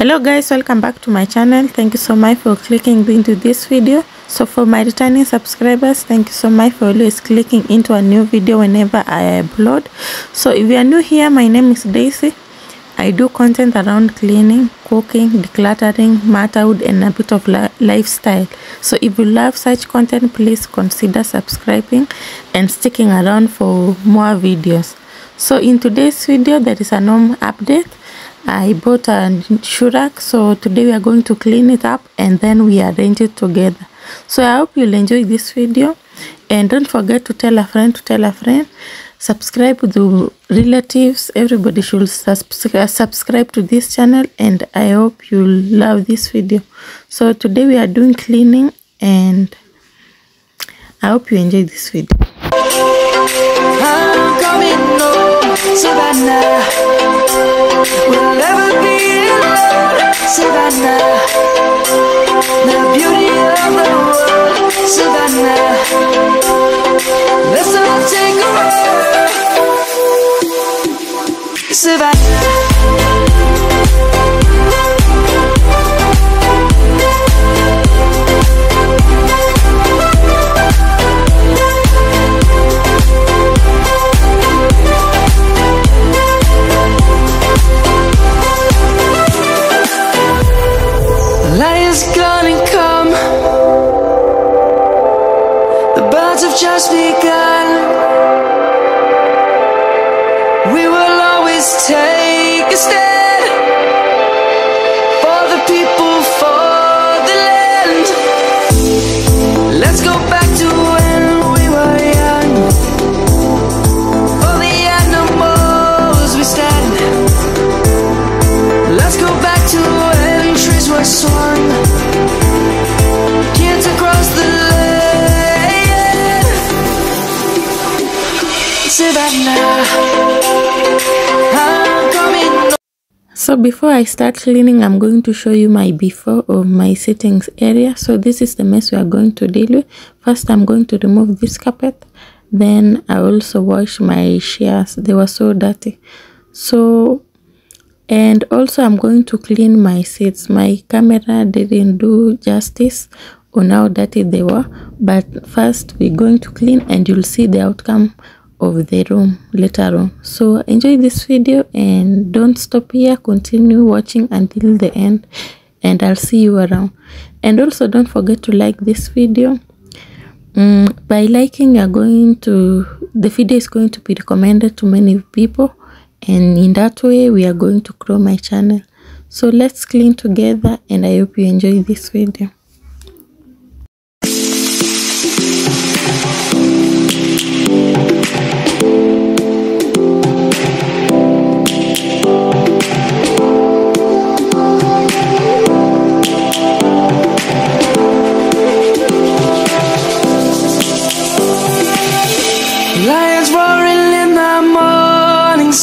hello guys welcome back to my channel. Thank you so much for clicking into this video. So for my returning subscribers thank you so much for always clicking into a new video whenever i upload. So if you are new here my name is daisy. I do content around cleaning cooking decluttering motherhood and a bit of lifestyle. So if you love such content please consider subscribing and sticking around for more videos. So in today's video there is a norm update I bought a shoe rack so today we are going to clean it up and then we arrange it together. So I hope you'll enjoy this video. And don't forget to tell a friend to tell a friend. Subscribe to relatives. Everybody should uh, subscribe to this channel and I hope you'll love this video. So today we are doing cleaning and I hope you enjoy this video We'll never be alone, Savannah. The beauty of the world, Savannah. Let's all Savannah. So before I start cleaning I'm going to show you my before of my sittings area. So this is the mess we are going to deal with. First I'm going to remove this carpet. Then I also wash my shears. They were so dirty. So and also i'm going to clean my seats. My camera didn't do justice on how dirty they were. But first we're going to clean and you'll see the outcome of the room later on. So enjoy this video and don't stop here. Continue watching until the end and i'll see you around. And also don't forget to like this video. Mm, by liking you're going to the video is going to be recommended to many people and in that way we are going to grow my channel. So let's clean together and i hope you enjoy this video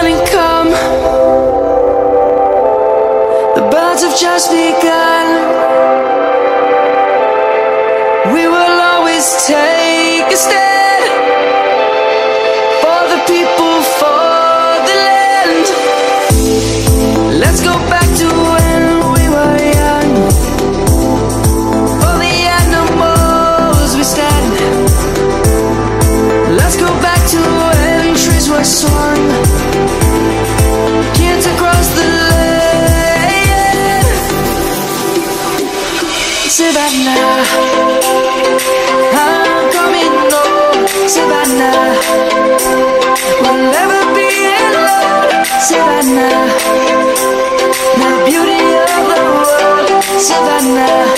Gonna come. The birds have just begun now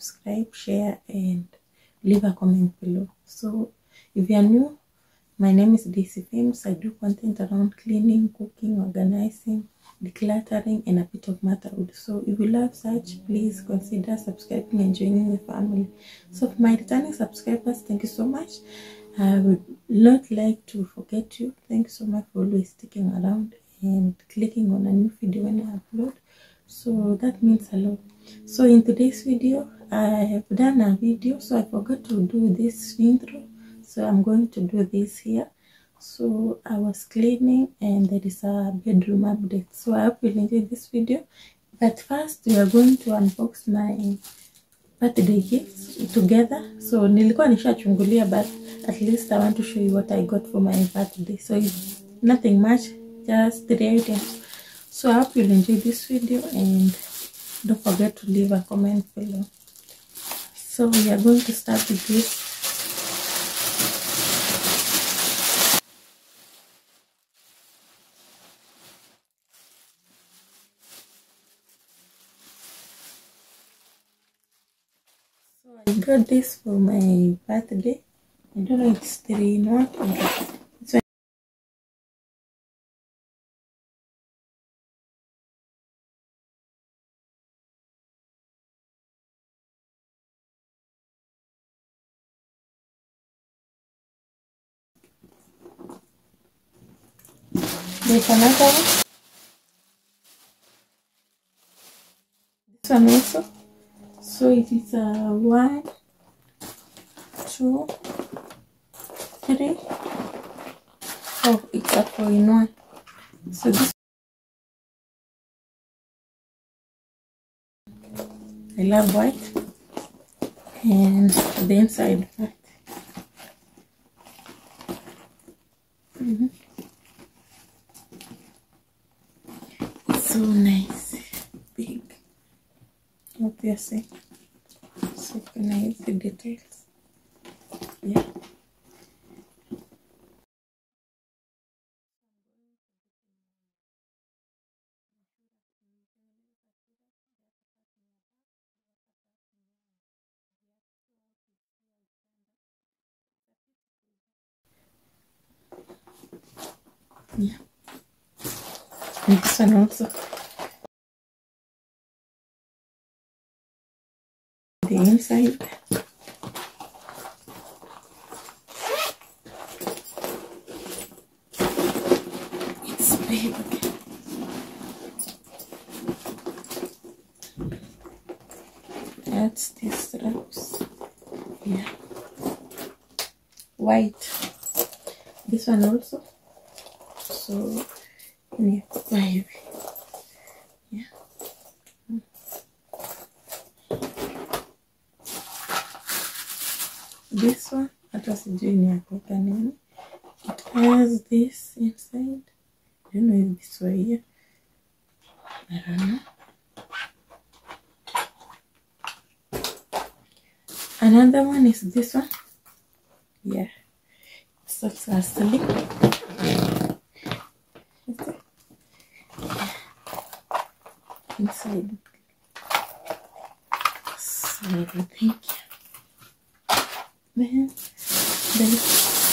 subscribe share and leave a comment below so if you're new my name is Daisy Fames. I do content around cleaning, cooking, organizing, decluttering, and a bit of motherhood. So if you love such, please consider subscribing and joining the family. So for my returning subscribers, thank you so much. I would not like to forget you. Thank you so much for always sticking around and clicking on a new video when I upload. So that means a lot. So in today's video, I have done a video, so I forgot to do this intro. So i'm going to do this here. So i was cleaning and there is a bedroom update. So i hope you enjoy this video. But first we are going to unbox my birthday gifts together. So nilikuwa nishachungulia but at least i want to show you what i got for my birthday. So it's nothing much just three items. So i hope you'll enjoy this video and don't forget to leave a comment below so we are going to start with this So I got this for my birthday. I don't know it's three in. Another one. This one also. So it is a one, two, three, four. It's a four in one. So this I love white and the inside white. Mhm. It's so nice, big, obviously. I use the details? Yeah. Also. The inside. It's big. That's this rose. Yeah. White. This one also. So kwa hivi yeah. This one hata sijui ni ya kuweka nini. It has this inside. I don't know if this way here. I don't know. Another one is this one. Yeah. It's also a sleep. Inside. So thank you. Then,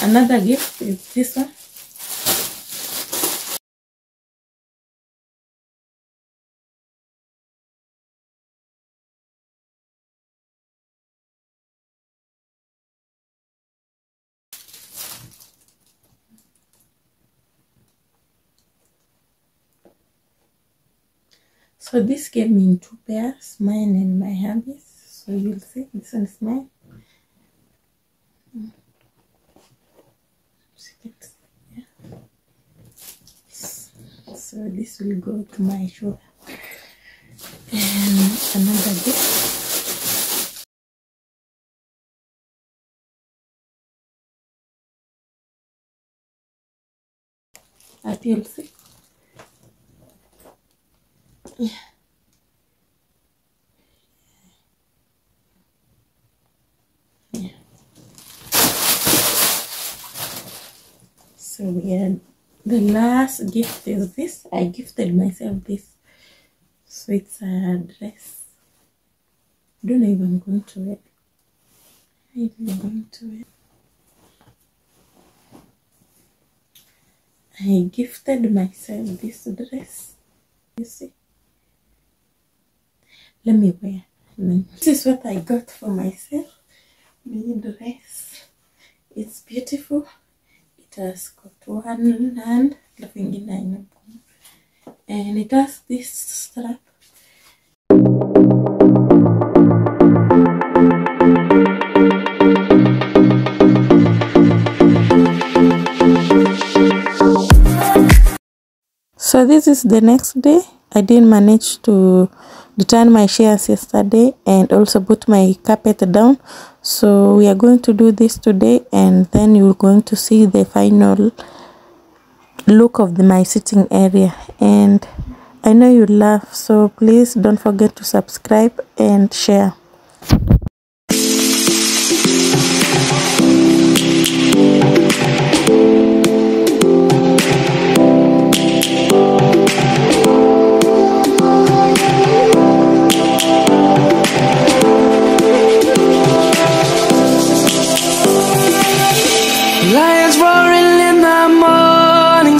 another gift is this one. So this came in two pairs, mine and my hubby's. So you'll see, this one is mine. Mm. So this will go to my shoulder. And another gift. That you'll see. Yeah. Yeah. So yeah, the last gift is this. I gifted myself this. So dress. don't know if I'm going to wear. If I'm going to wear. I gifted myself this dress. You see? Let me wear. This is what I got for myself. The dress. It's beautiful. It has got one hand. And it has this strap. So this is the next day. I didn't manage to return my shares yesterday and also put my carpet down. So we are going to do this today and then you're going to see the final look of the, my sitting area and I know you love so please don't forget to subscribe and share.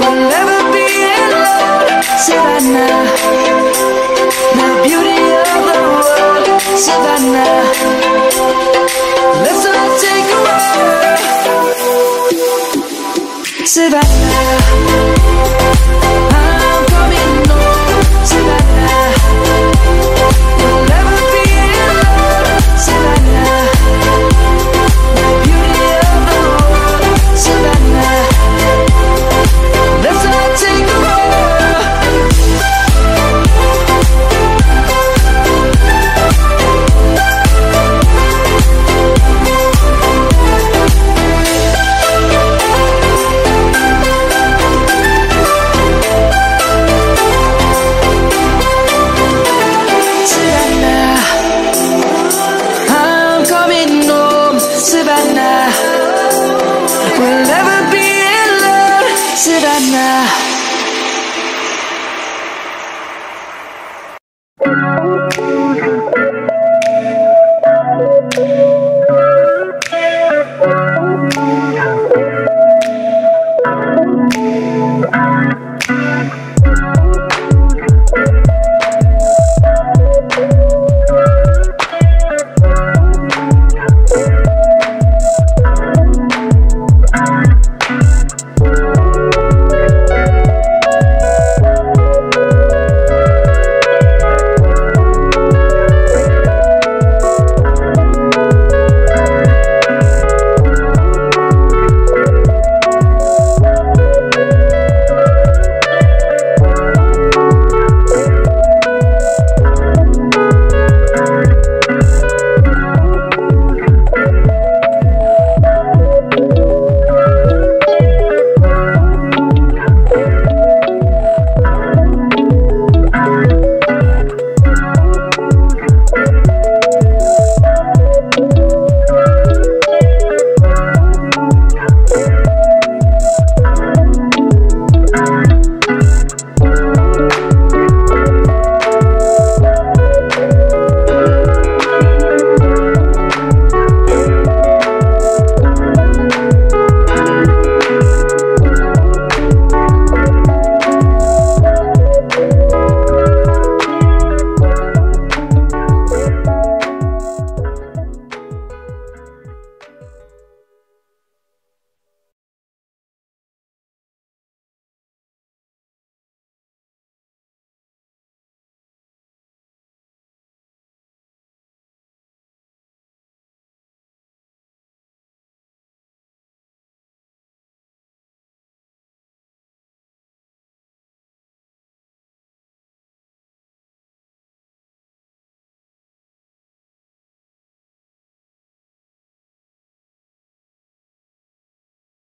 we'll never be alone. Savannah, the beauty of the world. Savannah, let's all take a walk. Savannah,